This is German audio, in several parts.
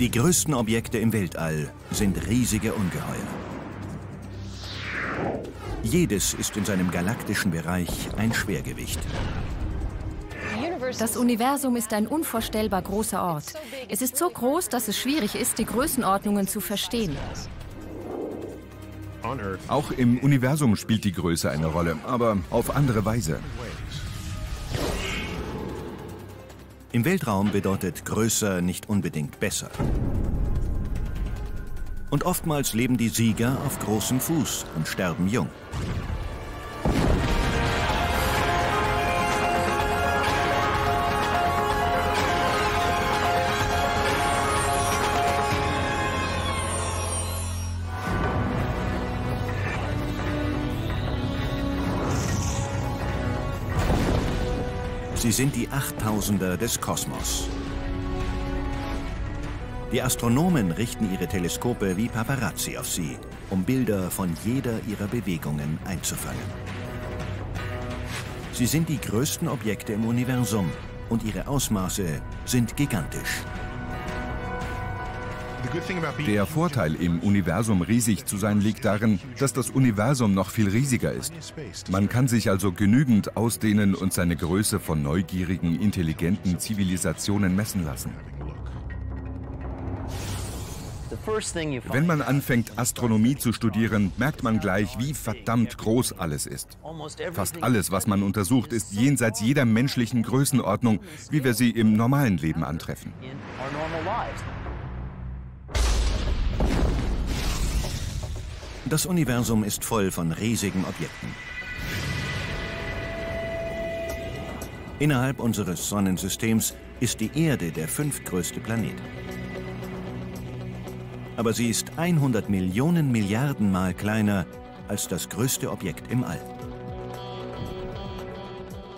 Die größten Objekte im Weltall sind riesige Ungeheuer. Jedes ist in seinem galaktischen Bereich ein Schwergewicht. Das Universum ist ein unvorstellbar großer Ort. Es ist so groß, dass es schwierig ist, die Größenordnungen zu verstehen. Auch im Universum spielt die Größe eine Rolle, aber auf andere Weise. Im Weltraum bedeutet größer nicht unbedingt besser. Und oftmals leben die Sieger auf großem Fuß und sterben jung. Sie sind die Achttausender des Kosmos. Die Astronomen richten ihre Teleskope wie Paparazzi auf sie, um Bilder von jeder ihrer Bewegungen einzufangen. Sie sind die größten Objekte im Universum und ihre Ausmaße sind gigantisch. Der Vorteil, im Universum riesig zu sein, liegt darin, dass das Universum noch viel riesiger ist. Man kann sich also genügend ausdehnen und seine Größe von neugierigen, intelligenten Zivilisationen messen lassen. Wenn man anfängt, Astronomie zu studieren, merkt man gleich, wie verdammt groß alles ist. Fast alles, was man untersucht, ist jenseits jeder menschlichen Größenordnung, wie wir sie im normalen Leben antreffen. Das Universum ist voll von riesigen Objekten. Innerhalb unseres Sonnensystems ist die Erde der fünftgrößte Planet. Aber sie ist 100 Millionen Milliarden Mal kleiner als das größte Objekt im All.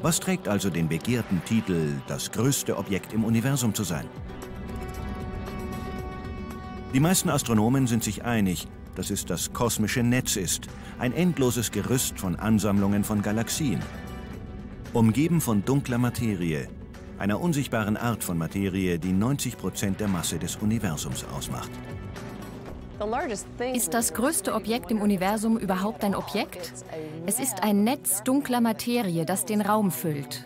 Was trägt also den begehrten Titel, das größte Objekt im Universum zu sein? Die meisten Astronomen sind sich einig, dass es das kosmische Netz ist, ein endloses Gerüst von Ansammlungen von Galaxien. Umgeben von dunkler Materie, einer unsichtbaren Art von Materie, die 90 Prozent der Masse des Universums ausmacht. Ist das größte Objekt im Universum überhaupt ein Objekt? Es ist ein Netz dunkler Materie, das den Raum füllt.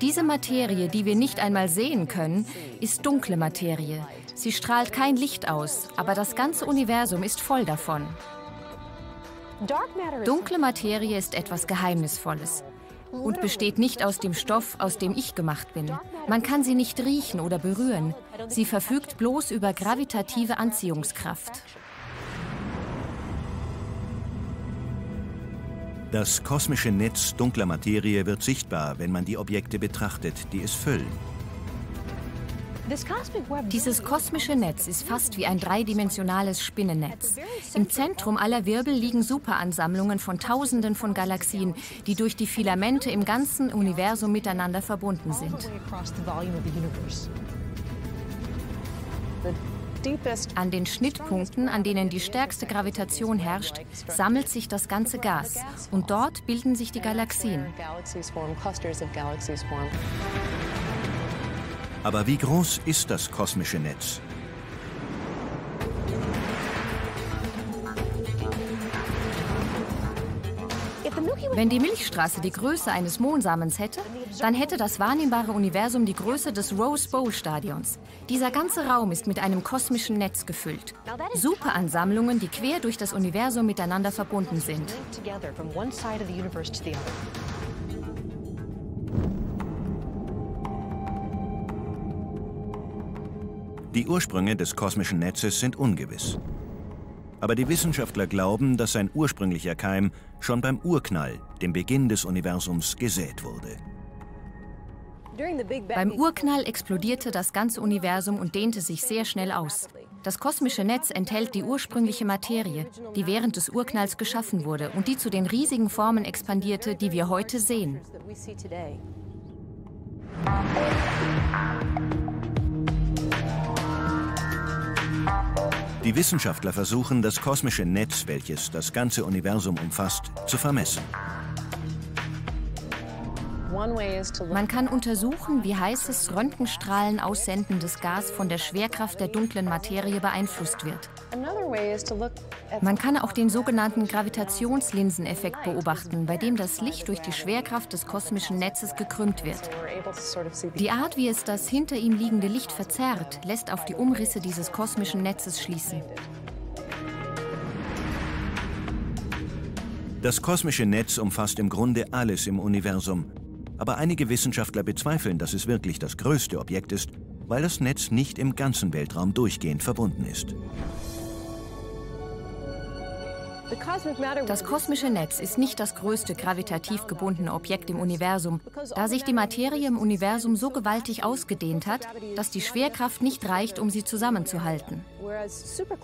Diese Materie, die wir nicht einmal sehen können, ist dunkle Materie. Sie strahlt kein Licht aus, aber das ganze Universum ist voll davon. Dunkle Materie ist etwas Geheimnisvolles und besteht nicht aus dem Stoff, aus dem ich gemacht bin. Man kann sie nicht riechen oder berühren. Sie verfügt bloß über gravitative Anziehungskraft. Das kosmische Netz dunkler Materie wird sichtbar, wenn man die Objekte betrachtet, die es füllen. Dieses kosmische Netz ist fast wie ein dreidimensionales Spinnennetz. Im Zentrum aller Wirbel liegen Superansammlungen von Tausenden von Galaxien, die durch die Filamente im ganzen Universum miteinander verbunden sind. An den Schnittpunkten, an denen die stärkste Gravitation herrscht, sammelt sich das ganze Gas und dort bilden sich die Galaxien. Aber wie groß ist das kosmische Netz? Wenn die Milchstraße die Größe eines Mondsamens hätte, dann hätte das wahrnehmbare Universum die Größe des Rose Bowl Stadions. Dieser ganze Raum ist mit einem kosmischen Netz gefüllt. Superansammlungen, die quer durch das Universum miteinander verbunden sind. Die Ursprünge des kosmischen Netzes sind ungewiss. Aber die Wissenschaftler glauben, dass sein ursprünglicher Keim schon beim Urknall, dem Beginn des Universums, gesät wurde. Beim Urknall explodierte das ganze Universum und dehnte sich sehr schnell aus. Das kosmische Netz enthält die ursprüngliche Materie, die während des Urknalls geschaffen wurde und die zu den riesigen Formen expandierte, die wir heute sehen. Die Wissenschaftler versuchen, das kosmische Netz, welches das ganze Universum umfasst, zu vermessen. Man kann untersuchen, wie heißes Röntgenstrahlen aussendendes Gas von der Schwerkraft der dunklen Materie beeinflusst wird. Man kann auch den sogenannten Gravitationslinseneffekt beobachten, bei dem das Licht durch die Schwerkraft des kosmischen Netzes gekrümmt wird. Die Art, wie es das hinter ihm liegende Licht verzerrt, lässt auf die Umrisse dieses kosmischen Netzes schließen. Das kosmische Netz umfasst im Grunde alles im Universum. Aber einige Wissenschaftler bezweifeln, dass es wirklich das größte Objekt ist, weil das Netz nicht im ganzen Weltraum durchgehend verbunden ist. Das kosmische Netz ist nicht das größte gravitativ gebundene Objekt im Universum, da sich die Materie im Universum so gewaltig ausgedehnt hat, dass die Schwerkraft nicht reicht, um sie zusammenzuhalten.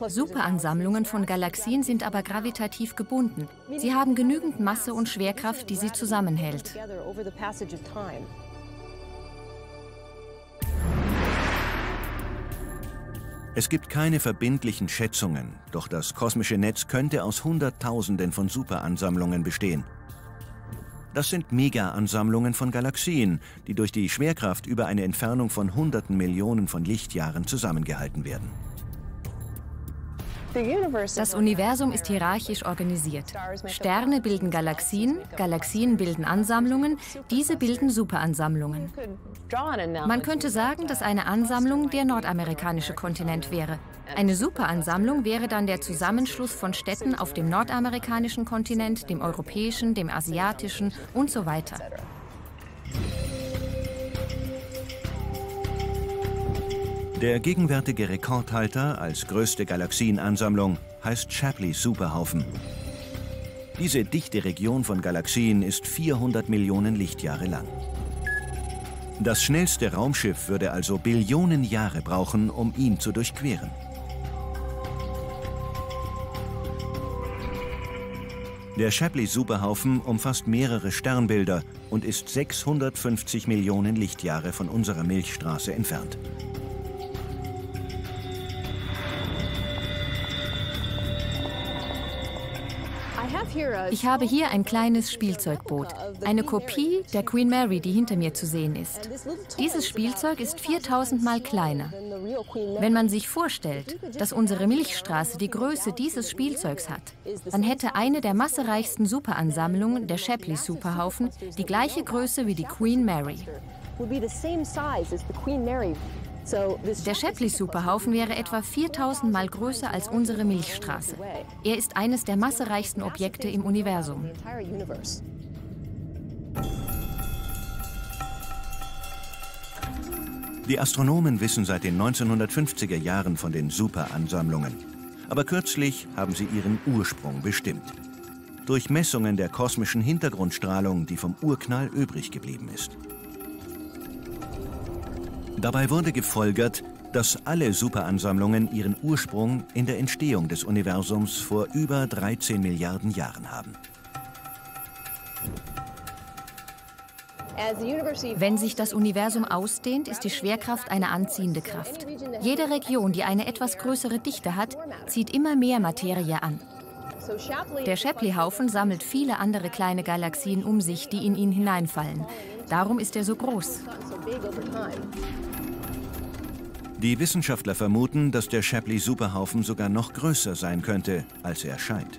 Superansammlungen von Galaxien sind aber gravitativ gebunden. Sie haben genügend Masse und Schwerkraft, die sie zusammenhält. Es gibt keine verbindlichen Schätzungen, doch das kosmische Netz könnte aus Hunderttausenden von Superansammlungen bestehen. Das sind Mega-Ansammlungen von Galaxien, die durch die Schwerkraft über eine Entfernung von Hunderten Millionen von Lichtjahren zusammengehalten werden. Das Universum ist hierarchisch organisiert. Sterne bilden Galaxien, Galaxien bilden Ansammlungen, diese bilden Superansammlungen. Man könnte sagen, dass eine Ansammlung der nordamerikanische Kontinent wäre. Eine Superansammlung wäre dann der Zusammenschluss von Städten auf dem nordamerikanischen Kontinent, dem europäischen, dem asiatischen und so weiter. Der gegenwärtige Rekordhalter als größte Galaxienansammlung heißt Shapley-Superhaufen. Diese dichte Region von Galaxien ist 400 Millionen Lichtjahre lang. Das schnellste Raumschiff würde also Billionen Jahre brauchen, um ihn zu durchqueren. Der Shapley-Superhaufen umfasst mehrere Sternbilder und ist 650 Millionen Lichtjahre von unserer Milchstraße entfernt. Ich habe hier ein kleines Spielzeugboot, eine Kopie der Queen Mary, die hinter mir zu sehen ist. Dieses Spielzeug ist 4000 Mal kleiner. Wenn man sich vorstellt, dass unsere Milchstraße die Größe dieses Spielzeugs hat, dann hätte eine der massereichsten Superansammlungen, der Shapley Superhaufen, die gleiche Größe wie die Queen Mary. Der Shapley-Superhaufen wäre etwa 4000 Mal größer als unsere Milchstraße. Er ist eines der massereichsten Objekte im Universum. Die Astronomen wissen seit den 1950er Jahren von den Superansammlungen. Aber kürzlich haben sie ihren Ursprung bestimmt. Durch Messungen der kosmischen Hintergrundstrahlung, die vom Urknall übrig geblieben ist. Dabei wurde gefolgert, dass alle Superansammlungen ihren Ursprung in der Entstehung des Universums vor über 13 Milliarden Jahren haben. Wenn sich das Universum ausdehnt, ist die Schwerkraft eine anziehende Kraft. Jede Region, die eine etwas größere Dichte hat, zieht immer mehr Materie an. Der Shapley-Haufen sammelt viele andere kleine Galaxien um sich, die in ihn hineinfallen. Darum ist er so groß. Die Wissenschaftler vermuten, dass der Shapley-Superhaufen sogar noch größer sein könnte, als er scheint.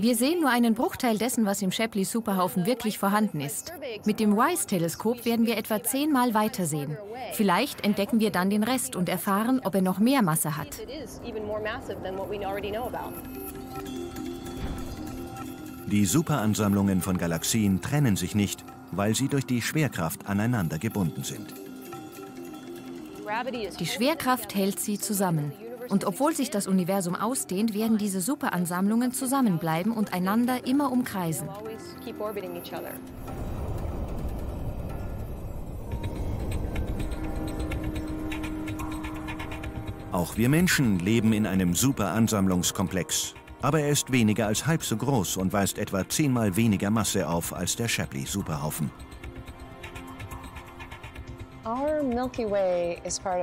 Wir sehen nur einen Bruchteil dessen, was im Shapley-Superhaufen wirklich vorhanden ist. Mit dem WISE-Teleskop werden wir etwa zehnmal weiter sehen. Vielleicht entdecken wir dann den Rest und erfahren, ob er noch mehr Masse hat. Die Superansammlungen von Galaxien trennen sich nicht, weil sie durch die Schwerkraft aneinander gebunden sind. Die Schwerkraft hält sie zusammen. Und obwohl sich das Universum ausdehnt, werden diese Superansammlungen zusammenbleiben und einander immer umkreisen. Auch wir Menschen leben in einem Superansammlungskomplex. Aber er ist weniger als halb so groß und weist etwa zehnmal weniger Masse auf als der Shapley-Superhaufen.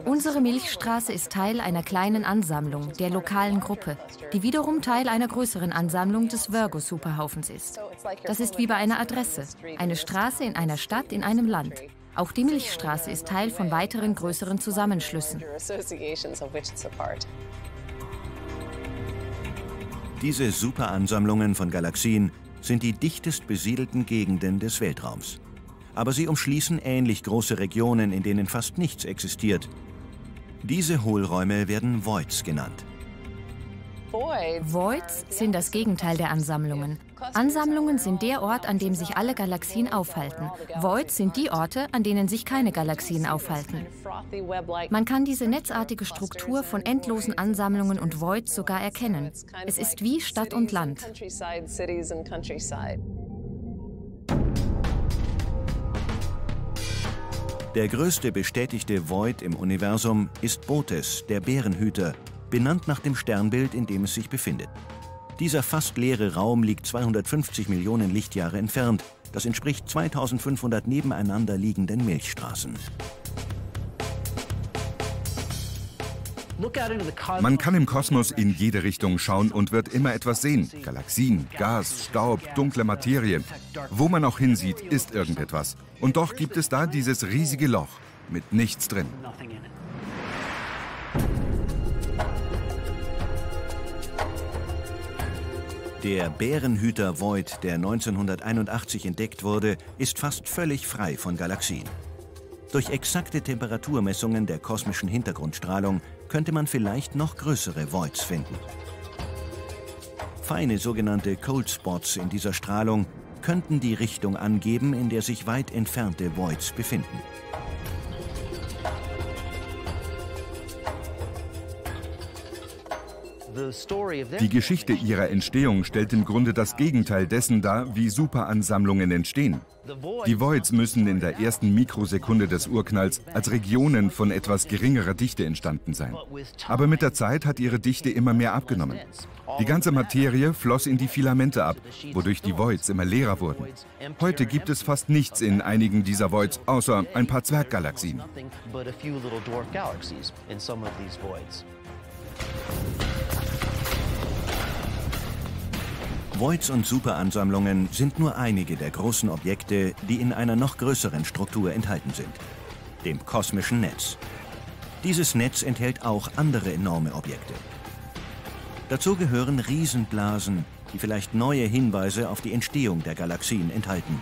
Unsere Milchstraße ist Teil einer kleinen Ansammlung, der lokalen Gruppe, die wiederum Teil einer größeren Ansammlung des Virgo-Superhaufens ist. Das ist wie bei einer Adresse, eine Straße in einer Stadt in einem Land. Auch die Milchstraße ist Teil von weiteren größeren Zusammenschlüssen. Diese Superansammlungen von Galaxien sind die dichtest besiedelten Gegenden des Weltraums. Aber sie umschließen ähnlich große Regionen, in denen fast nichts existiert. Diese Hohlräume werden Voids genannt. Voids sind das Gegenteil der Ansammlungen. Ansammlungen sind der Ort, an dem sich alle Galaxien aufhalten. Voids sind die Orte, an denen sich keine Galaxien aufhalten. Man kann diese netzartige Struktur von endlosen Ansammlungen und Voids sogar erkennen. Es ist wie Stadt und Land. Der größte bestätigte Void im Universum ist Botes, der Bärenhüter, benannt nach dem Sternbild, in dem es sich befindet. Dieser fast leere Raum liegt 250 Millionen Lichtjahre entfernt. Das entspricht 2500 nebeneinander liegenden Milchstraßen. Man kann im Kosmos in jede Richtung schauen und wird immer etwas sehen. Galaxien, Gas, Staub, dunkle Materie. Wo man auch hinsieht, ist irgendetwas. Und doch gibt es da dieses riesige Loch mit nichts drin. Der Bärenhüter Void, der 1981 entdeckt wurde, ist fast völlig frei von Galaxien. Durch exakte Temperaturmessungen der kosmischen Hintergrundstrahlung könnte man vielleicht noch größere Voids finden. Feine sogenannte Cold Spots in dieser Strahlung könnten die Richtung angeben, in der sich weit entfernte Voids befinden. Die Geschichte ihrer Entstehung stellt im Grunde das Gegenteil dessen dar, wie Superansammlungen entstehen. Die Voids müssen in der ersten Mikrosekunde des Urknalls als Regionen von etwas geringerer Dichte entstanden sein. Aber mit der Zeit hat ihre Dichte immer mehr abgenommen. Die ganze Materie floss in die Filamente ab, wodurch die Voids immer leerer wurden. Heute gibt es fast nichts in einigen dieser Voids, außer ein paar Zwerggalaxien. Voids und Superansammlungen sind nur einige der großen Objekte, die in einer noch größeren Struktur enthalten sind, dem kosmischen Netz. Dieses Netz enthält auch andere enorme Objekte. Dazu gehören Riesenblasen, die vielleicht neue Hinweise auf die Entstehung der Galaxien enthalten.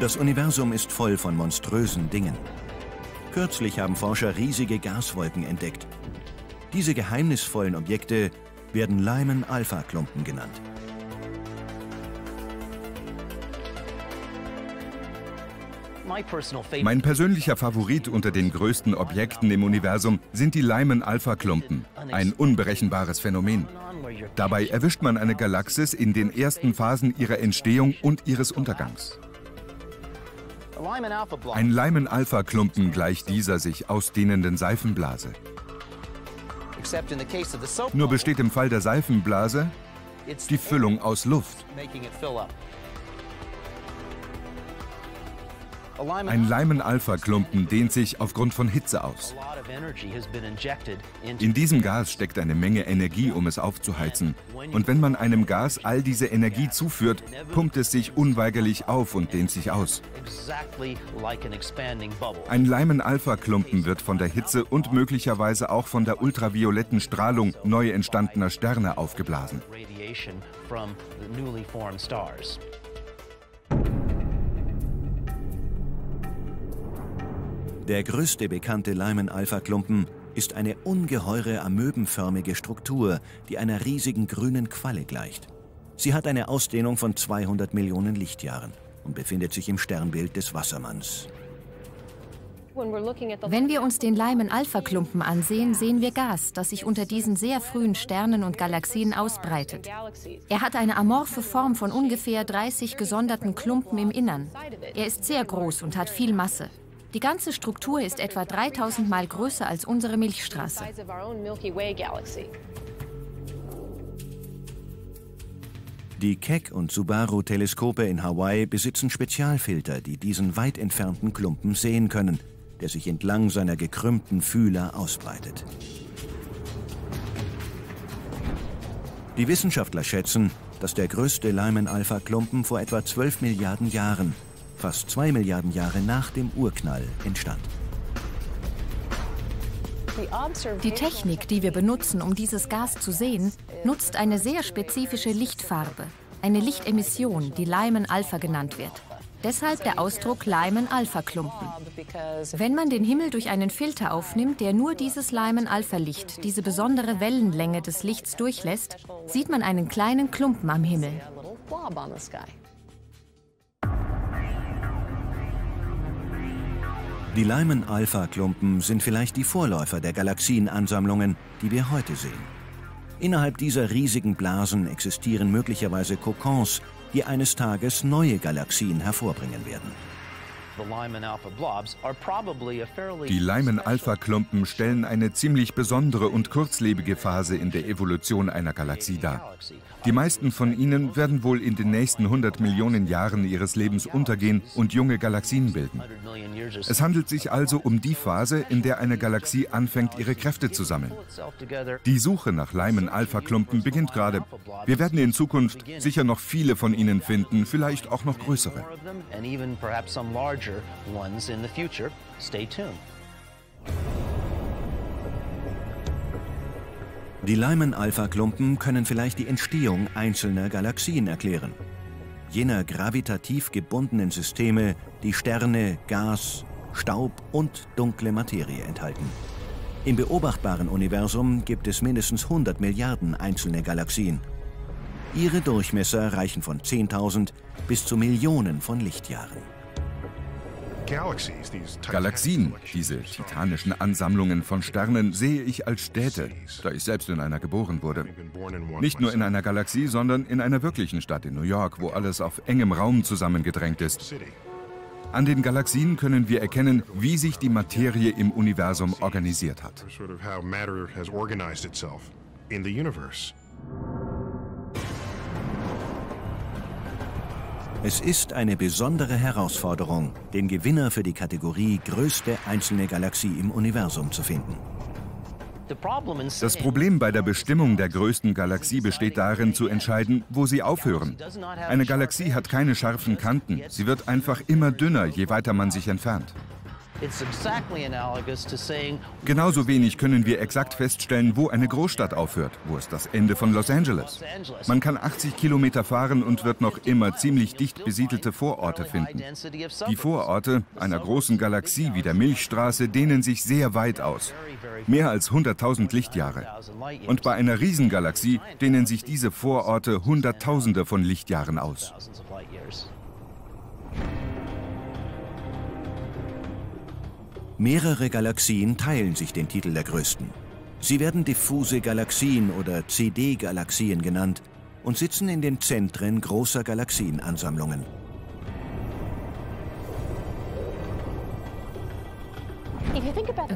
Das Universum ist voll von monströsen Dingen. Kürzlich haben Forscher riesige Gaswolken entdeckt. Diese geheimnisvollen Objekte werden Lyman-Alpha-Klumpen genannt. Mein persönlicher Favorit unter den größten Objekten im Universum sind die Lyman-Alpha-Klumpen, ein unberechenbares Phänomen. Dabei erwischt man eine Galaxis in den ersten Phasen ihrer Entstehung und ihres Untergangs. Ein Lyman-Alpha-Klumpen gleicht dieser sich ausdehnenden Seifenblase. Nur besteht im Fall der Seifenblase die Füllung aus Luft. Ein Lyman-Alpha-Klumpen dehnt sich aufgrund von Hitze aus. In diesem Gas steckt eine Menge Energie, um es aufzuheizen. Und wenn man einem Gas all diese Energie zuführt, pumpt es sich unweigerlich auf und dehnt sich aus. Ein Lyman-Alpha-Klumpen wird von der Hitze und möglicherweise auch von der ultravioletten Strahlung neu entstandener Sterne aufgeblasen. Der größte bekannte Lyman-Alpha-Klumpen ist eine ungeheure amöbenförmige Struktur, die einer riesigen grünen Qualle gleicht. Sie hat eine Ausdehnung von 200 Millionen Lichtjahren und befindet sich im Sternbild des Wassermanns. Wenn wir uns den Lyman-Alpha-Klumpen ansehen, sehen wir Gas, das sich unter diesen sehr frühen Sternen und Galaxien ausbreitet. Er hat eine amorphe Form von ungefähr 30 gesonderten Klumpen im Innern. Er ist sehr groß und hat viel Masse. Die ganze Struktur ist etwa 3000 Mal größer als unsere Milchstraße. Die Keck- und Subaru-Teleskope in Hawaii besitzen Spezialfilter, die diesen weit entfernten Klumpen sehen können, der sich entlang seiner gekrümmten Fühler ausbreitet. Die Wissenschaftler schätzen, dass der größte Lyman-Alpha-Klumpen vor etwa 12 Milliarden Jahren, fast 2 Milliarden Jahre nach dem Urknall, entstand. Die Technik, die wir benutzen, um dieses Gas zu sehen, nutzt eine sehr spezifische Lichtfarbe, eine Lichtemission, die Lyman-Alpha genannt wird. Deshalb der Ausdruck Lyman-Alpha-Klumpen. Wenn man den Himmel durch einen Filter aufnimmt, der nur dieses Lyman-Alpha-Licht, diese besondere Wellenlänge des Lichts durchlässt, sieht man einen kleinen Klumpen am Himmel. Die Lyman-Alpha-Klumpen sind vielleicht die Vorläufer der Galaxienansammlungen, die wir heute sehen. Innerhalb dieser riesigen Blasen existieren möglicherweise Kokons, die eines Tages neue Galaxien hervorbringen werden. Die Lyman-Alpha-Klumpen stellen eine ziemlich besondere und kurzlebige Phase in der Evolution einer Galaxie dar. Die meisten von ihnen werden wohl in den nächsten 100 Millionen Jahren ihres Lebens untergehen und junge Galaxien bilden. Es handelt sich also um die Phase, in der eine Galaxie anfängt, ihre Kräfte zu sammeln. Die Suche nach Lyman-Alpha-Klumpen beginnt gerade. Wir werden in Zukunft sicher noch viele von ihnen finden, vielleicht auch noch größere. Die Lyman-Alpha-Klumpen können vielleicht die Entstehung einzelner Galaxien erklären. Jener gravitativ gebundenen Systeme, die Sterne, Gas, Staub und dunkle Materie enthalten. Im beobachtbaren Universum gibt es mindestens 100 Milliarden einzelne Galaxien. Ihre Durchmesser reichen von 10.000 bis zu Millionen von Lichtjahren. Galaxien, diese titanischen Ansammlungen von Sternen, sehe ich als Städte, da ich selbst in einer geboren wurde. Nicht nur in einer Galaxie, sondern in einer wirklichen Stadt in New York, wo alles auf engem Raum zusammengedrängt ist. An den Galaxien können wir erkennen, wie sich die Materie im Universum organisiert hat. Es ist eine besondere Herausforderung, den Gewinner für die Kategorie größte einzelne Galaxie im Universum zu finden. Das Problem bei der Bestimmung der größten Galaxie besteht darin, zu entscheiden, wo sie aufhören. Eine Galaxie hat keine scharfen Kanten. Sie wird einfach immer dünner, je weiter man sich entfernt. Genauso wenig können wir exakt feststellen, wo eine Großstadt aufhört. Wo ist das Ende von Los Angeles? Man kann 80 Kilometer fahren und wird noch immer ziemlich dicht besiedelte Vororte finden. Die Vororte einer großen Galaxie wie der Milchstraße dehnen sich sehr weit aus. Mehr als 100.000 Lichtjahre. Und bei einer Riesengalaxie dehnen sich diese Vororte Hunderttausende von Lichtjahren aus. Mehrere Galaxien teilen sich den Titel der größten. Sie werden diffuse Galaxien oder CD-Galaxien genannt und sitzen in den Zentren großer Galaxienansammlungen.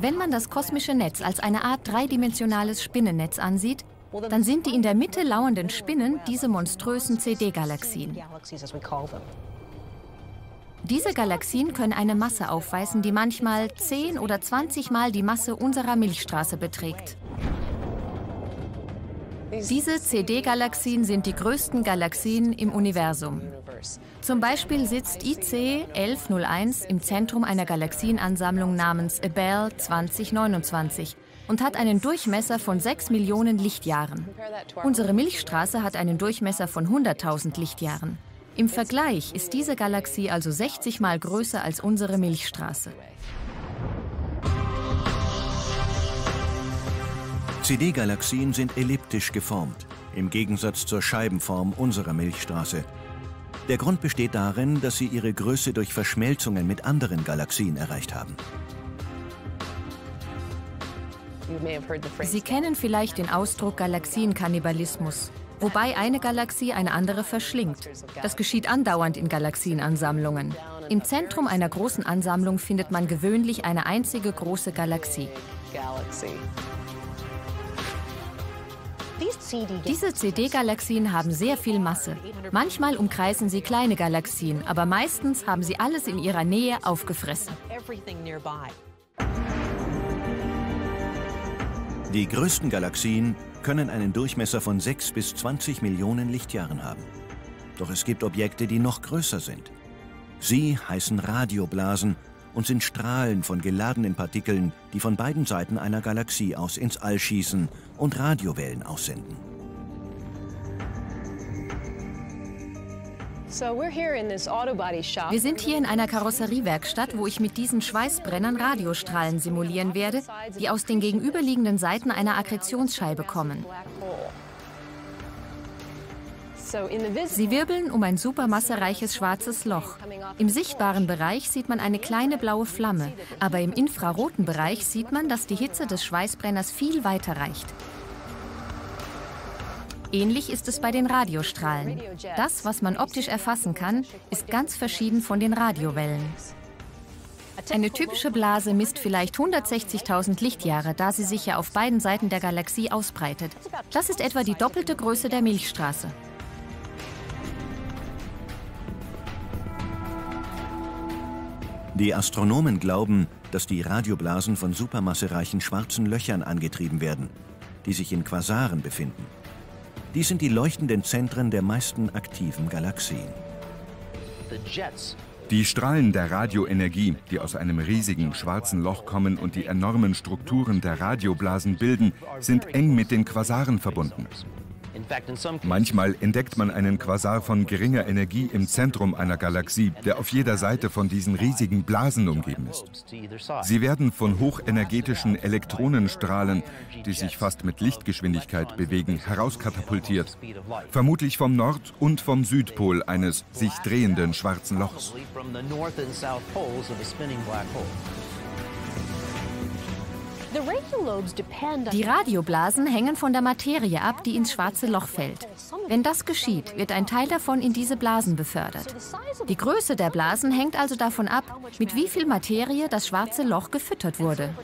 Wenn man das kosmische Netz als eine Art dreidimensionales Spinnennetz ansieht, dann sind die in der Mitte lauernden Spinnen diese monströsen CD-Galaxien. Diese Galaxien können eine Masse aufweisen, die manchmal 10 oder 20 Mal die Masse unserer Milchstraße beträgt. Diese CD-Galaxien sind die größten Galaxien im Universum. Zum Beispiel sitzt IC 1101 im Zentrum einer Galaxienansammlung namens Abell 2029 und hat einen Durchmesser von 6 Millionen Lichtjahren. Unsere Milchstraße hat einen Durchmesser von 100.000 Lichtjahren. Im Vergleich ist diese Galaxie also 60 Mal größer als unsere Milchstraße. CD-Galaxien sind elliptisch geformt, im Gegensatz zur Scheibenform unserer Milchstraße. Der Grund besteht darin, dass sie ihre Größe durch Verschmelzungen mit anderen Galaxien erreicht haben. Sie kennen vielleicht den Ausdruck Galaxienkannibalismus wobei eine Galaxie eine andere verschlingt. Das geschieht andauernd in Galaxienansammlungen. Im Zentrum einer großen Ansammlung findet man gewöhnlich eine einzige große Galaxie. Diese CD-Galaxien haben sehr viel Masse. Manchmal umkreisen sie kleine Galaxien, aber meistens haben sie alles in ihrer Nähe aufgefressen. Die größten Galaxien können einen Durchmesser von 6 bis 20 Millionen Lichtjahren haben. Doch es gibt Objekte, die noch größer sind. Sie heißen Radioblasen und sind Strahlen von geladenen Partikeln, die von beiden Seiten einer Galaxie aus ins All schießen und Radiowellen aussenden. Wir sind hier in einer Karosseriewerkstatt, wo ich mit diesen Schweißbrennern Radiostrahlen simulieren werde, die aus den gegenüberliegenden Seiten einer Akkretionsscheibe kommen. Sie wirbeln um ein supermassereiches schwarzes Loch. Im sichtbaren Bereich sieht man eine kleine blaue Flamme, aber im infraroten Bereich sieht man, dass die Hitze des Schweißbrenners viel weiter reicht. Ähnlich ist es bei den Radiostrahlen. Das, was man optisch erfassen kann, ist ganz verschieden von den Radiowellen. Eine typische Blase misst vielleicht 160.000 Lichtjahre, da sie sich ja auf beiden Seiten der Galaxie ausbreitet. Das ist etwa die doppelte Größe der Milchstraße. Die Astronomen glauben, dass die Radioblasen von supermassereichen schwarzen Löchern angetrieben werden, die sich in Quasaren befinden. Dies sind die leuchtenden Zentren der meisten aktiven Galaxien. Die Strahlen der Radioenergie, die aus einem riesigen schwarzen Loch kommen und die enormen Strukturen der Radioblasen bilden, sind eng mit den Quasaren verbunden. Manchmal entdeckt man einen Quasar von geringer Energie im Zentrum einer Galaxie, der auf jeder Seite von diesen riesigen Blasen umgeben ist. Sie werden von hochenergetischen Elektronenstrahlen, die sich fast mit Lichtgeschwindigkeit bewegen, herauskatapultiert. Vermutlich vom Nord- und vom Südpol eines sich drehenden schwarzen Lochs. Die Radioblasen hängen von der Materie ab, die ins schwarze Loch fällt. Wenn das geschieht, wird ein Teil davon in diese Blasen befördert. Die Größe der Blasen hängt also davon ab, mit wie viel Materie das schwarze Loch gefüttert wurde.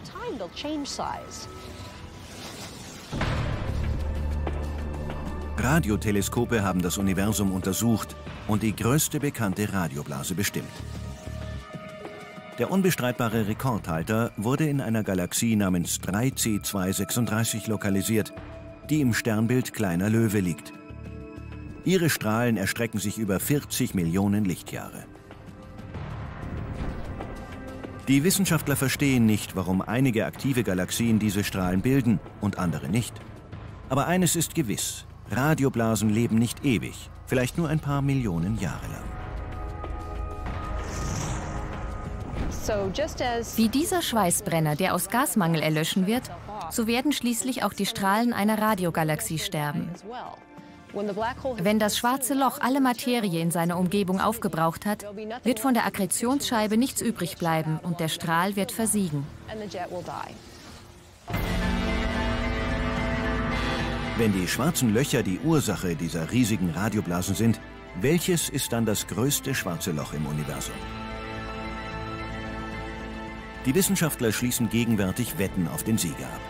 Radioteleskope haben das Universum untersucht und die größte bekannte Radioblase bestimmt. Der unbestreitbare Rekordhalter wurde in einer Galaxie namens 3C236 lokalisiert, die im Sternbild Kleiner Löwe liegt. Ihre Strahlen erstrecken sich über 40 Millionen Lichtjahre. Die Wissenschaftler verstehen nicht, warum einige aktive Galaxien diese Strahlen bilden und andere nicht. Aber eines ist gewiss, Radioblasen leben nicht ewig, vielleicht nur ein paar Millionen Jahre lang. Wie dieser Schweißbrenner, der aus Gasmangel erlöschen wird, so werden schließlich auch die Strahlen einer Radiogalaxie sterben. Wenn das schwarze Loch alle Materie in seiner Umgebung aufgebraucht hat, wird von der Akkretionsscheibe nichts übrig bleiben und der Strahl wird versiegen. Wenn die schwarzen Löcher die Ursache dieser riesigen Radioblasen sind, welches ist dann das größte schwarze Loch im Universum? Die Wissenschaftler schließen gegenwärtig Wetten auf den Sieger ab.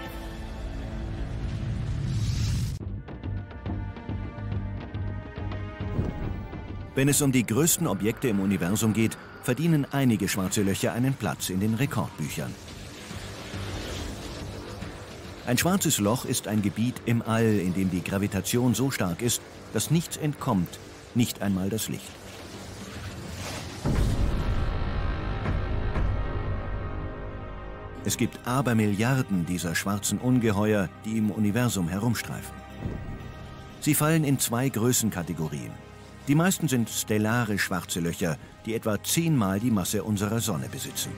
Wenn es um die größten Objekte im Universum geht, verdienen einige schwarze Löcher einen Platz in den Rekordbüchern. Ein schwarzes Loch ist ein Gebiet im All, in dem die Gravitation so stark ist, dass nichts entkommt, nicht einmal das Licht. Es gibt Abermilliarden dieser schwarzen Ungeheuer, die im Universum herumstreifen. Sie fallen in zwei Größenkategorien. Die meisten sind stellare schwarze Löcher, die etwa zehnmal die Masse unserer Sonne besitzen.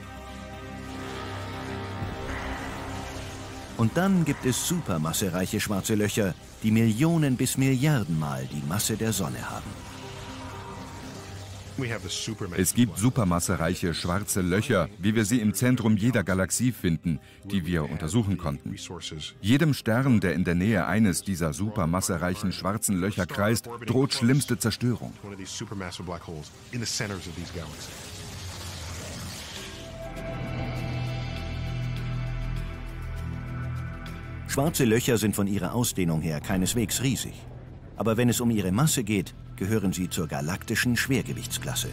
Und dann gibt es supermassereiche schwarze Löcher, die Millionen bis Milliardenmal die Masse der Sonne haben. Es gibt supermassereiche schwarze Löcher, wie wir sie im Zentrum jeder Galaxie finden, die wir untersuchen konnten. Jedem Stern, der in der Nähe eines dieser supermassereichen schwarzen Löcher kreist, droht schlimmste Zerstörung. Schwarze Löcher sind von ihrer Ausdehnung her keineswegs riesig. Aber wenn es um ihre Masse geht, gehören sie zur galaktischen Schwergewichtsklasse.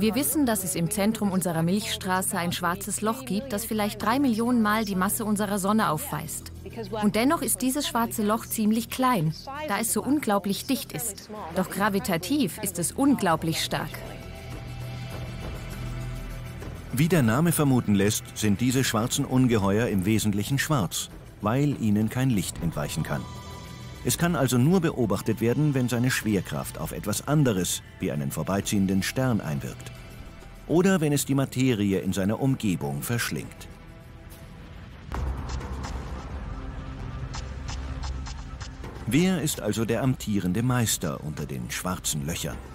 Wir wissen, dass es im Zentrum unserer Milchstraße ein schwarzes Loch gibt, das vielleicht drei Millionen Mal die Masse unserer Sonne aufweist. Und dennoch ist dieses schwarze Loch ziemlich klein, da es so unglaublich dicht ist. Doch gravitativ ist es unglaublich stark. Wie der Name vermuten lässt, sind diese schwarzen Ungeheuer im Wesentlichen schwarz, weil ihnen kein Licht entweichen kann. Es kann also nur beobachtet werden, wenn seine Schwerkraft auf etwas anderes, wie einen vorbeiziehenden Stern, einwirkt. Oder wenn es die Materie in seiner Umgebung verschlingt. Wer ist also der amtierende Meister unter den schwarzen Löchern?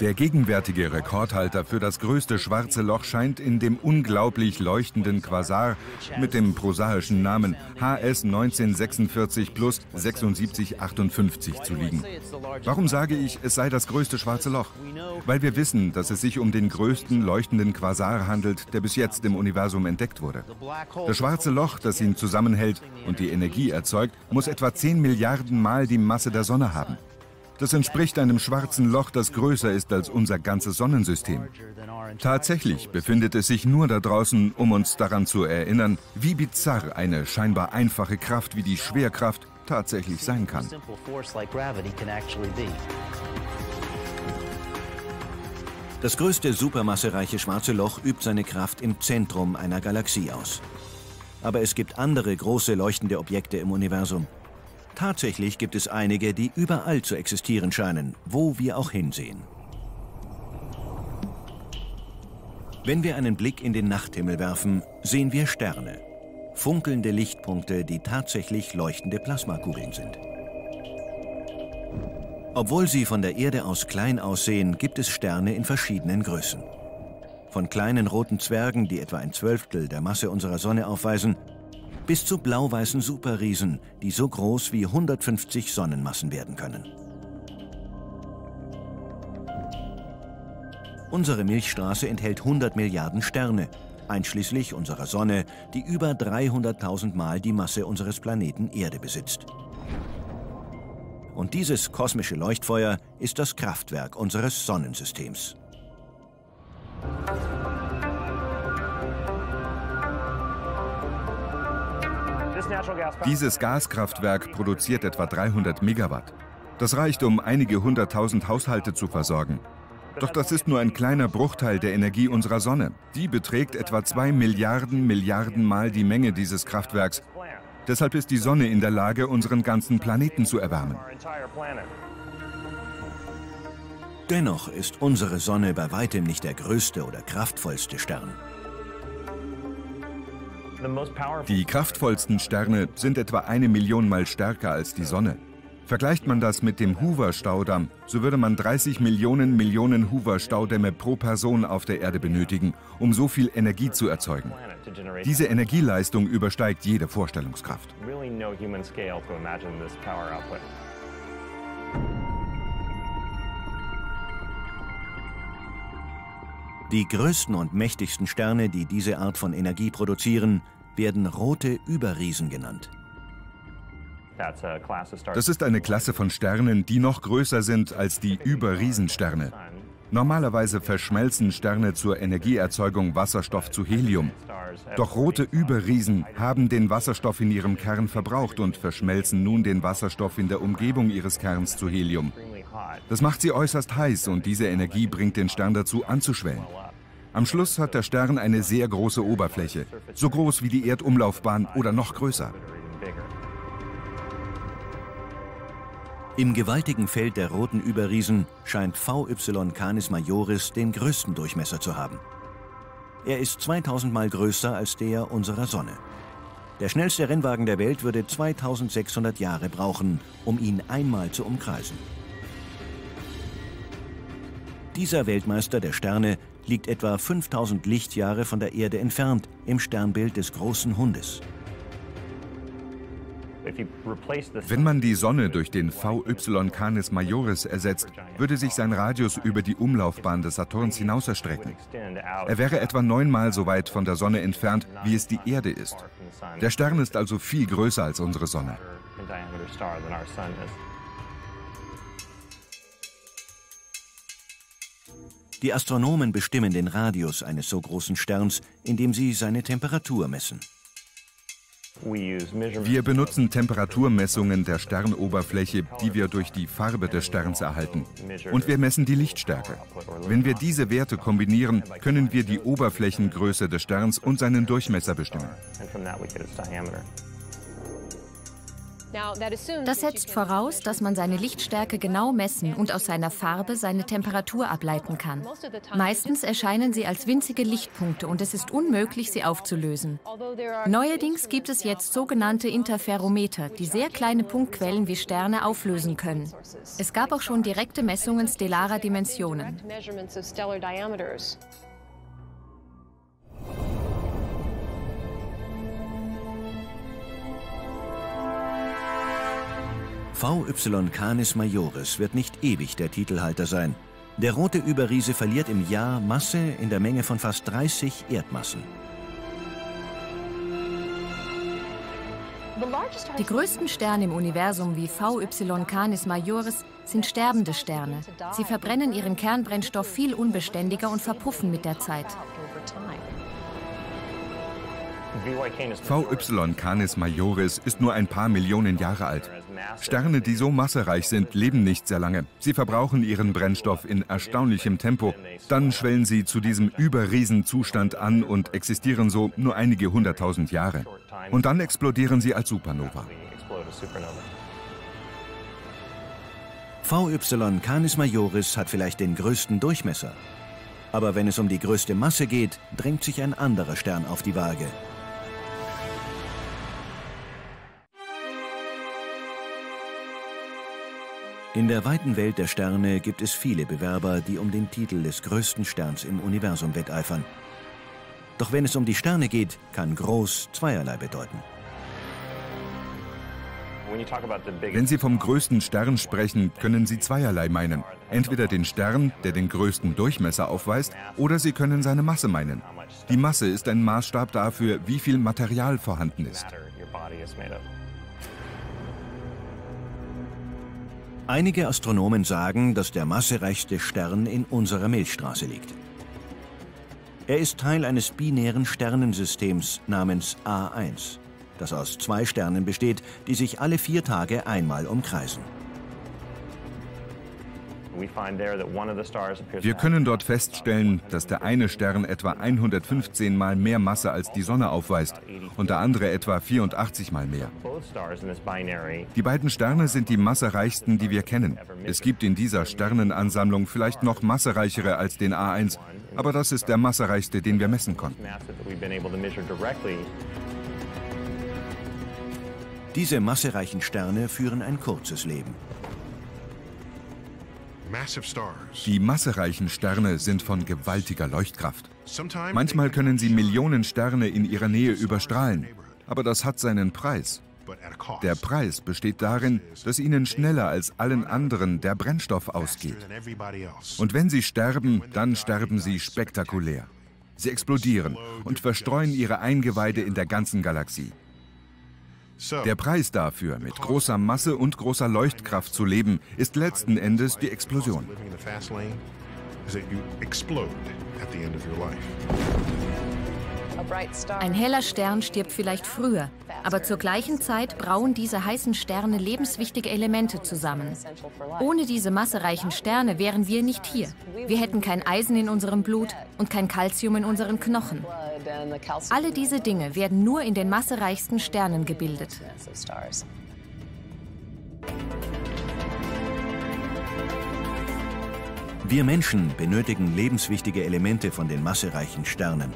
Der gegenwärtige Rekordhalter für das größte schwarze Loch scheint in dem unglaublich leuchtenden Quasar mit dem prosaischen Namen HS 1946 plus 7658 zu liegen. Warum sage ich, es sei das größte schwarze Loch? Weil wir wissen, dass es sich um den größten leuchtenden Quasar handelt, der bis jetzt im Universum entdeckt wurde. Das schwarze Loch, das ihn zusammenhält und die Energie erzeugt, muss etwa 10 Milliarden Mal die Masse der Sonne haben. Das entspricht einem schwarzen Loch, das größer ist als unser ganzes Sonnensystem. Tatsächlich befindet es sich nur da draußen, um uns daran zu erinnern, wie bizarr eine scheinbar einfache Kraft wie die Schwerkraft tatsächlich sein kann. Das größte supermassereiche schwarze Loch übt seine Kraft im Zentrum einer Galaxie aus. Aber es gibt andere große leuchtende Objekte im Universum. Tatsächlich gibt es einige, die überall zu existieren scheinen, wo wir auch hinsehen. Wenn wir einen Blick in den Nachthimmel werfen, sehen wir Sterne. Funkelnde Lichtpunkte, die tatsächlich leuchtende Plasmakugeln sind. Obwohl sie von der Erde aus klein aussehen, gibt es Sterne in verschiedenen Größen. Von kleinen roten Zwergen, die etwa ein Zwölftel der Masse unserer Sonne aufweisen, bis zu blau-weißen Superriesen, die so groß wie 150 Sonnenmassen werden können. Unsere Milchstraße enthält 100 Milliarden Sterne, einschließlich unserer Sonne, die über 300.000 Mal die Masse unseres Planeten Erde besitzt. Und dieses kosmische Leuchtfeuer ist das Kraftwerk unseres Sonnensystems. Dieses Gaskraftwerk produziert etwa 300 Megawatt. Das reicht, um einige hunderttausend Haushalte zu versorgen. Doch das ist nur ein kleiner Bruchteil der Energie unserer Sonne. Die beträgt etwa 2 Milliarden Milliarden Mal die Menge dieses Kraftwerks. Deshalb ist die Sonne in der Lage, unseren ganzen Planeten zu erwärmen. Dennoch ist unsere Sonne bei weitem nicht der größte oder kraftvollste Stern. Die kraftvollsten Sterne sind etwa eine Million Mal stärker als die Sonne. Vergleicht man das mit dem Hoover-Staudamm, so würde man 30 Millionen Millionen Hoover-Staudämme pro Person auf der Erde benötigen, um so viel Energie zu erzeugen. Diese Energieleistung übersteigt jede Vorstellungskraft. Die größten und mächtigsten Sterne, die diese Art von Energie produzieren, werden rote Überriesen genannt. Das ist eine Klasse von Sternen, die noch größer sind als die Überriesensterne. Normalerweise verschmelzen Sterne zur Energieerzeugung Wasserstoff zu Helium. Doch rote Überriesen haben den Wasserstoff in ihrem Kern verbraucht und verschmelzen nun den Wasserstoff in der Umgebung ihres Kerns zu Helium. Das macht sie äußerst heiß und diese Energie bringt den Stern dazu anzuschwellen. Am Schluss hat der Stern eine sehr große Oberfläche, so groß wie die Erdumlaufbahn oder noch größer. Im gewaltigen Feld der roten Überriesen scheint VY Canis Majoris den größten Durchmesser zu haben. Er ist 2000 Mal größer als der unserer Sonne. Der schnellste Rennwagen der Welt würde 2600 Jahre brauchen, um ihn einmal zu umkreisen. Dieser Weltmeister der Sterne liegt etwa 5000 Lichtjahre von der Erde entfernt im Sternbild des Großen Hundes. Wenn man die Sonne durch den VY Canis Majoris ersetzt, würde sich sein Radius über die Umlaufbahn des Saturns hinaus erstrecken. Er wäre etwa neunmal so weit von der Sonne entfernt, wie es die Erde ist. Der Stern ist also viel größer als unsere Sonne. Die Astronomen bestimmen den Radius eines so großen Sterns, indem sie seine Temperatur messen. Wir benutzen Temperaturmessungen der Sternoberfläche, die wir durch die Farbe des Sterns erhalten. Und wir messen die Lichtstärke. Wenn wir diese Werte kombinieren, können wir die Oberflächengröße des Sterns und seinen Durchmesser bestimmen. Das setzt voraus, dass man seine Lichtstärke genau messen und aus seiner Farbe seine Temperatur ableiten kann. Meistens erscheinen sie als winzige Lichtpunkte und es ist unmöglich, sie aufzulösen. Neuerdings gibt es jetzt sogenannte Interferometer, die sehr kleine Punktquellen wie Sterne auflösen können. Es gab auch schon direkte Messungen stellarer Dimensionen. VY Canis Majoris wird nicht ewig der Titelhalter sein. Der rote Überriese verliert im Jahr Masse in der Menge von fast 30 Erdmassen. Die größten Sterne im Universum wie VY Canis Majoris sind sterbende Sterne. Sie verbrennen ihren Kernbrennstoff viel unbeständiger und verpuffen mit der Zeit. VY Canis Majoris ist nur ein paar Millionen Jahre alt. Sterne, die so massereich sind, leben nicht sehr lange. Sie verbrauchen ihren Brennstoff in erstaunlichem Tempo. Dann schwellen sie zu diesem Überriesenzustand an und existieren so nur einige hunderttausend Jahre. Und dann explodieren sie als Supernova. VY Canis Majoris hat vielleicht den größten Durchmesser. Aber wenn es um die größte Masse geht, drängt sich ein anderer Stern auf die Waage. In der weiten Welt der Sterne gibt es viele Bewerber, die um den Titel des größten Sterns im Universum wetteifern. Doch wenn es um die Sterne geht, kann groß zweierlei bedeuten. Wenn Sie vom größten Stern sprechen, können Sie zweierlei meinen. Entweder den Stern, der den größten Durchmesser aufweist, oder Sie können seine Masse meinen. Die Masse ist ein Maßstab dafür, wie viel Material vorhanden ist. Einige Astronomen sagen, dass der massereichste Stern in unserer Milchstraße liegt. Er ist Teil eines binären Sternensystems namens A1, das aus zwei Sternen besteht, die sich alle vier Tage einmal umkreisen. Wir können dort feststellen, dass der eine Stern etwa 115 mal mehr Masse als die Sonne aufweist und der andere etwa 84 mal mehr. Die beiden Sterne sind die massereichsten, die wir kennen. Es gibt in dieser Sternenansammlung vielleicht noch massereichere als den A1, aber das ist der massereichste, den wir messen konnten. Diese massereichen Sterne führen ein kurzes Leben. Die massereichen Sterne sind von gewaltiger Leuchtkraft. Manchmal können sie Millionen Sterne in ihrer Nähe überstrahlen, aber das hat seinen Preis. Der Preis besteht darin, dass ihnen schneller als allen anderen der Brennstoff ausgeht. Und wenn sie sterben, dann sterben sie spektakulär. Sie explodieren und verstreuen ihre Eingeweide in der ganzen Galaxie. Der Preis dafür, mit großer Masse und großer Leuchtkraft zu leben, ist letzten Endes die Explosion. Ein heller Stern stirbt vielleicht früher, aber zur gleichen Zeit brauen diese heißen Sterne lebenswichtige Elemente zusammen. Ohne diese massereichen Sterne wären wir nicht hier. Wir hätten kein Eisen in unserem Blut und kein Kalzium in unseren Knochen. Alle diese Dinge werden nur in den massereichsten Sternen gebildet. Wir Menschen benötigen lebenswichtige Elemente von den massereichen Sternen.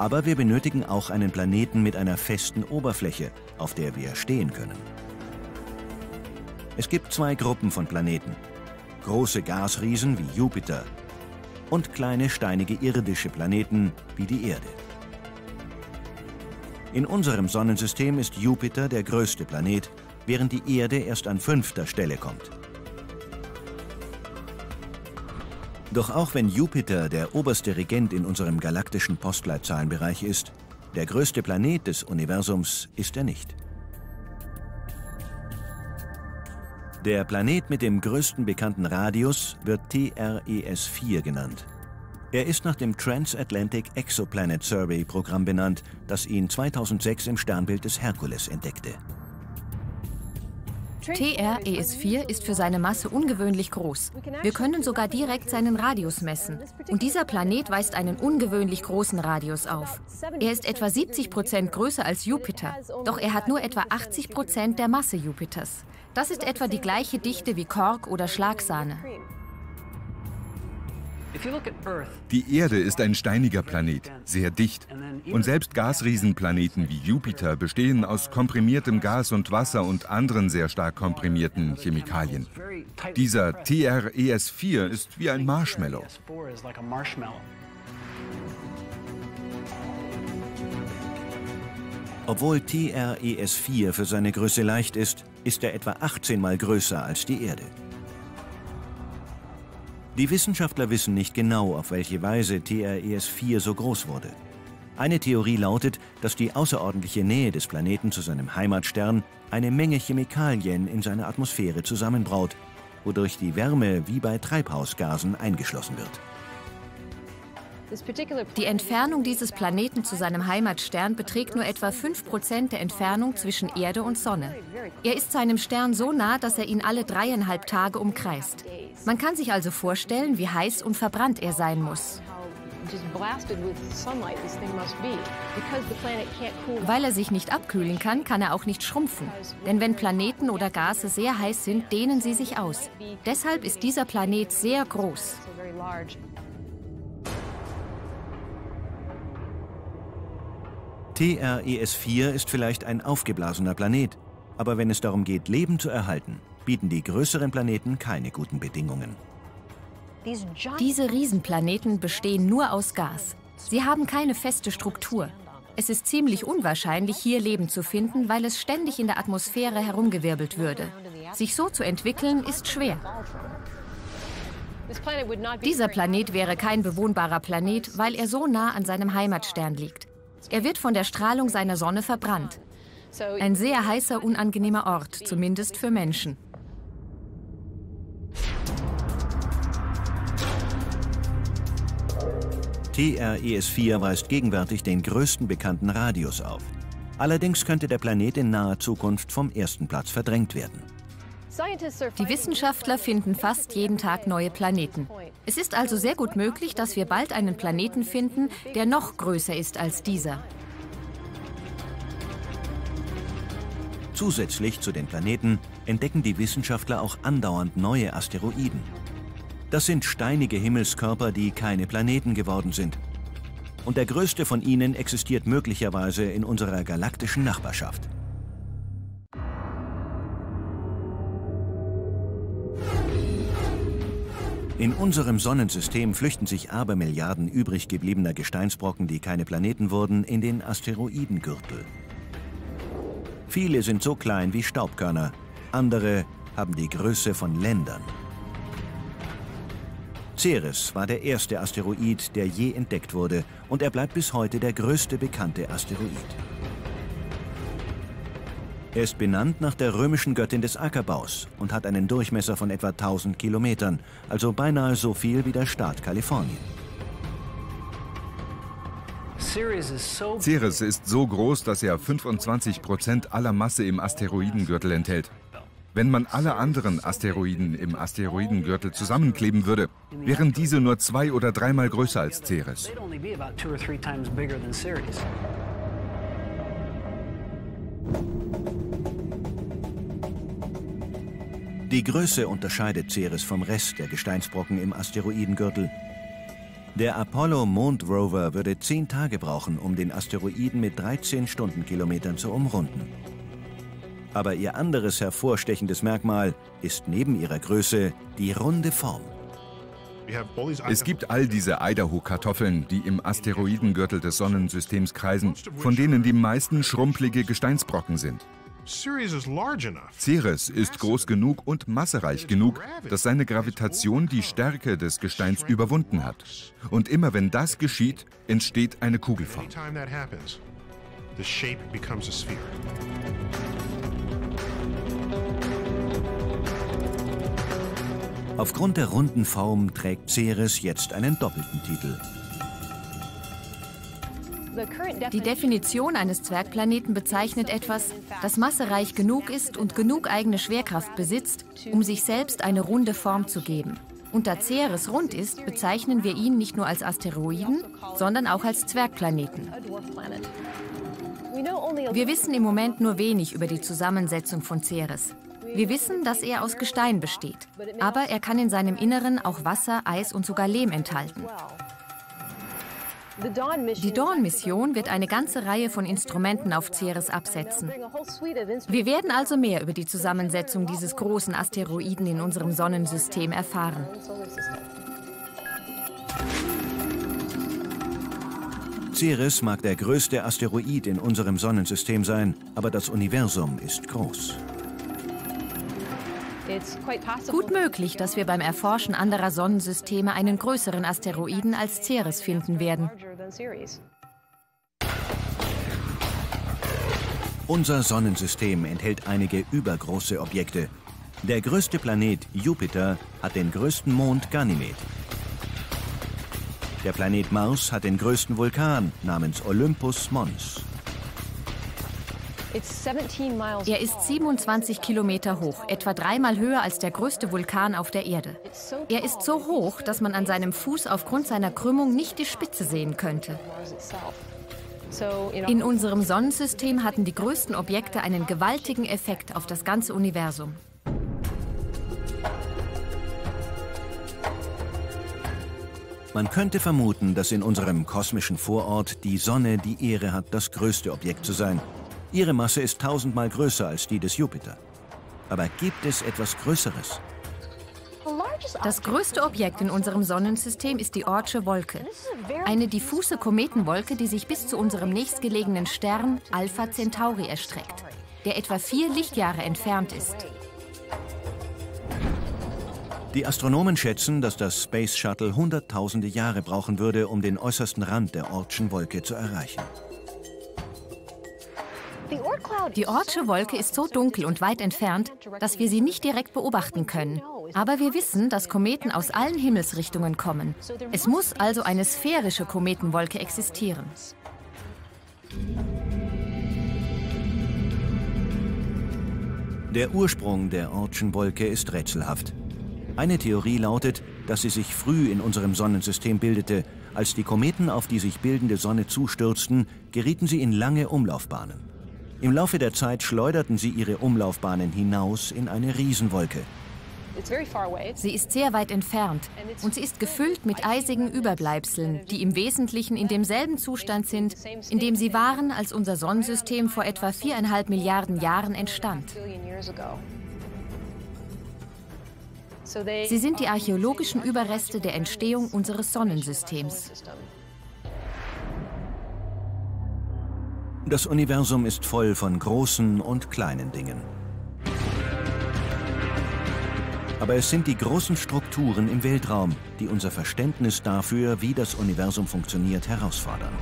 Aber wir benötigen auch einen Planeten mit einer festen Oberfläche, auf der wir stehen können. Es gibt zwei Gruppen von Planeten. Große Gasriesen wie Jupiter und kleine steinige irdische Planeten wie die Erde. In unserem Sonnensystem ist Jupiter der größte Planet, während die Erde erst an fünfter Stelle kommt. Doch auch wenn Jupiter der oberste Regent in unserem galaktischen Postleitzahlenbereich ist, der größte Planet des Universums ist er nicht. Der Planet mit dem größten bekannten Radius wird TRES-4 genannt. Er ist nach dem Transatlantic Exoplanet Survey Programm benannt, das ihn 2006 im Sternbild des Herkules entdeckte. TRES-4 ist für seine Masse ungewöhnlich groß. Wir können sogar direkt seinen Radius messen. Und dieser Planet weist einen ungewöhnlich großen Radius auf. Er ist etwa 70 Prozent größer als Jupiter, doch er hat nur etwa 80 Prozent der Masse Jupiters. Das ist etwa die gleiche Dichte wie Kork oder Schlagsahne. Die Erde ist ein steiniger Planet, sehr dicht. Und selbst Gasriesenplaneten wie Jupiter bestehen aus komprimiertem Gas und Wasser und anderen sehr stark komprimierten Chemikalien. Dieser TRES-4 ist wie ein Marshmallow. Obwohl TRES-4 für seine Größe leicht ist, ist er etwa 18 mal größer als die Erde. Die Wissenschaftler wissen nicht genau, auf welche Weise TRES-4 so groß wurde. Eine Theorie lautet, dass die außerordentliche Nähe des Planeten zu seinem Heimatstern eine Menge Chemikalien in seiner Atmosphäre zusammenbraut, wodurch die Wärme wie bei Treibhausgasen eingeschlossen wird. Die Entfernung dieses Planeten zu seinem Heimatstern beträgt nur etwa 5% der Entfernung zwischen Erde und Sonne. Er ist seinem Stern so nah, dass er ihn alle dreieinhalb Tage umkreist. Man kann sich also vorstellen, wie heiß und verbrannt er sein muss. Weil er sich nicht abkühlen kann, kann er auch nicht schrumpfen. Denn wenn Planeten oder Gase sehr heiß sind, dehnen sie sich aus. Deshalb ist dieser Planet sehr groß. TRES-4 ist vielleicht ein aufgeblasener Planet, aber wenn es darum geht, Leben zu erhalten, bieten die größeren Planeten keine guten Bedingungen. Diese Riesenplaneten bestehen nur aus Gas. Sie haben keine feste Struktur. Es ist ziemlich unwahrscheinlich, hier Leben zu finden, weil es ständig in der Atmosphäre herumgewirbelt würde. Sich so zu entwickeln, ist schwer. Dieser Planet wäre kein bewohnbarer Planet, weil er so nah an seinem Heimatstern liegt. Er wird von der Strahlung seiner Sonne verbrannt. Ein sehr heißer, unangenehmer Ort, zumindest für Menschen. TRES-4 weist gegenwärtig den größten bekannten Radius auf. Allerdings könnte der Planet in naher Zukunft vom ersten Platz verdrängt werden. Die Wissenschaftler finden fast jeden Tag neue Planeten. Es ist also sehr gut möglich, dass wir bald einen Planeten finden, der noch größer ist als dieser. Zusätzlich zu den Planeten entdecken die Wissenschaftler auch andauernd neue Asteroiden. Das sind steinige Himmelskörper, die keine Planeten geworden sind. Und der größte von ihnen existiert möglicherweise in unserer galaktischen Nachbarschaft. In unserem Sonnensystem flüchten sich Abermilliarden übrig gebliebener Gesteinsbrocken, die keine Planeten wurden, in den Asteroidengürtel. Viele sind so klein wie Staubkörner, andere haben die Größe von Ländern. Ceres war der erste Asteroid, der je entdeckt wurde und er bleibt bis heute der größte bekannte Asteroid. Er ist benannt nach der römischen Göttin des Ackerbaus und hat einen Durchmesser von etwa 1000 Kilometern, also beinahe so viel wie der Staat Kalifornien. Ceres ist so groß, dass er 25 Prozent aller Masse im Asteroidengürtel enthält. Wenn man alle anderen Asteroiden im Asteroidengürtel zusammenkleben würde, wären diese nur zwei oder dreimal größer als Ceres. Die Größe unterscheidet Ceres vom Rest der Gesteinsbrocken im Asteroidengürtel. Der Apollo-Mondrover würde zehn Tage brauchen, um den Asteroiden mit 13 Stundenkilometern zu umrunden. Aber ihr anderes hervorstechendes Merkmal ist neben ihrer Größe die runde Form. Es gibt all diese Idaho-Kartoffeln, die im Asteroidengürtel des Sonnensystems kreisen, von denen die meisten schrumpelige Gesteinsbrocken sind. Ceres ist groß genug und massereich genug, dass seine Gravitation die Stärke des Gesteins überwunden hat. Und immer wenn das geschieht, entsteht eine Kugelform. Aufgrund der runden Form trägt Ceres jetzt einen doppelten Titel. Die Definition eines Zwergplaneten bezeichnet etwas, das massereich genug ist und genug eigene Schwerkraft besitzt, um sich selbst eine runde Form zu geben. Und da Ceres rund ist, bezeichnen wir ihn nicht nur als Asteroiden, sondern auch als Zwergplaneten. Wir wissen im Moment nur wenig über die Zusammensetzung von Ceres. Wir wissen, dass er aus Gestein besteht, aber er kann in seinem Inneren auch Wasser, Eis und sogar Lehm enthalten. Die Dawn-Mission wird eine ganze Reihe von Instrumenten auf Ceres absetzen. Wir werden also mehr über die Zusammensetzung dieses großen Asteroiden in unserem Sonnensystem erfahren. Ceres mag der größte Asteroid in unserem Sonnensystem sein, aber das Universum ist groß. Gut möglich, dass wir beim Erforschen anderer Sonnensysteme einen größeren Asteroiden als Ceres finden werden. Unser Sonnensystem enthält einige übergroße Objekte. Der größte Planet Jupiter hat den größten Mond Ganymed. Der Planet Mars hat den größten Vulkan namens Olympus Mons. Er ist 27 Kilometer hoch, etwa dreimal höher als der größte Vulkan auf der Erde. Er ist so hoch, dass man an seinem Fuß aufgrund seiner Krümmung nicht die Spitze sehen könnte. In unserem Sonnensystem hatten die größten Objekte einen gewaltigen Effekt auf das ganze Universum. Man könnte vermuten, dass in unserem kosmischen Vorort die Sonne die Ehre hat, das größte Objekt zu sein. Ihre Masse ist tausendmal größer als die des Jupiter. Aber gibt es etwas Größeres? Das größte Objekt in unserem Sonnensystem ist die Ortsche Wolke. Eine diffuse Kometenwolke, die sich bis zu unserem nächstgelegenen Stern Alpha Centauri erstreckt, der etwa vier Lichtjahre entfernt ist. Die Astronomen schätzen, dass das Space Shuttle hunderttausende Jahre brauchen würde, um den äußersten Rand der Ortschen Wolke zu erreichen. Die Ortsche Wolke ist so dunkel und weit entfernt, dass wir sie nicht direkt beobachten können. Aber wir wissen, dass Kometen aus allen Himmelsrichtungen kommen. Es muss also eine sphärische Kometenwolke existieren. Der Ursprung der Ortschen Wolke ist rätselhaft. Eine Theorie lautet, dass sie sich früh in unserem Sonnensystem bildete. Als die Kometen auf die sich bildende Sonne zustürzten, gerieten sie in lange Umlaufbahnen. Im Laufe der Zeit schleuderten sie ihre Umlaufbahnen hinaus in eine Riesenwolke. Sie ist sehr weit entfernt und sie ist gefüllt mit eisigen Überbleibseln, die im Wesentlichen in demselben Zustand sind, in dem sie waren, als unser Sonnensystem vor etwa viereinhalb Milliarden Jahren entstand. Sie sind die archäologischen Überreste der Entstehung unseres Sonnensystems. Das Universum ist voll von großen und kleinen Dingen. Aber es sind die großen Strukturen im Weltraum, die unser Verständnis dafür, wie das Universum funktioniert, herausfordern.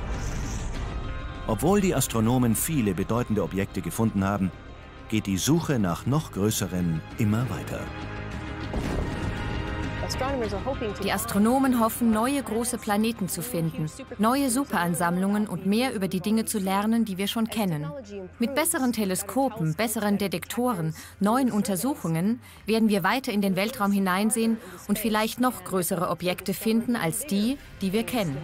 Obwohl die Astronomen viele bedeutende Objekte gefunden haben, geht die Suche nach noch größeren immer weiter. Die Astronomen hoffen, neue große Planeten zu finden, neue Superansammlungen und mehr über die Dinge zu lernen, die wir schon kennen. Mit besseren Teleskopen, besseren Detektoren, neuen Untersuchungen werden wir weiter in den Weltraum hineinsehen und vielleicht noch größere Objekte finden als die, die wir kennen.